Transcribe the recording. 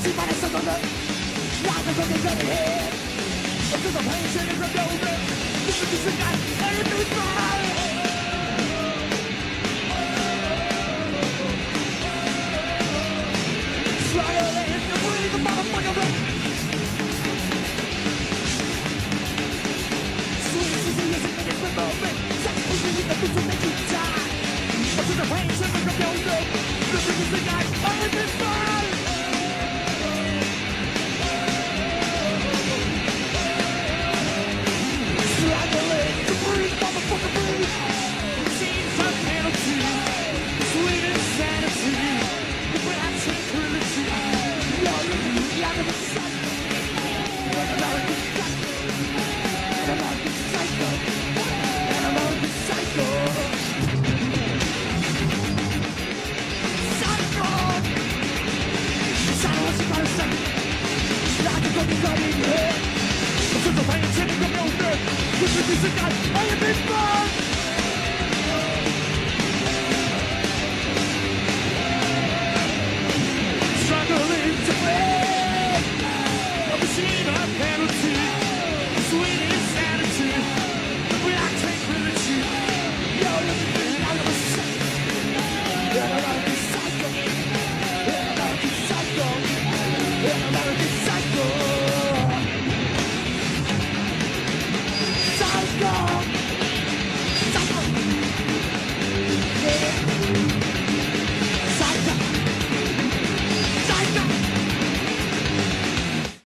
see my hands on the Why the fuck is? It's just a pain shitting from the over This is just a guy, everything's fine This is the way is the building. This is the guy. Seems a 遵守它一千多个有准，不是第四感，它也平凡。Struggling to play a machine of penalties.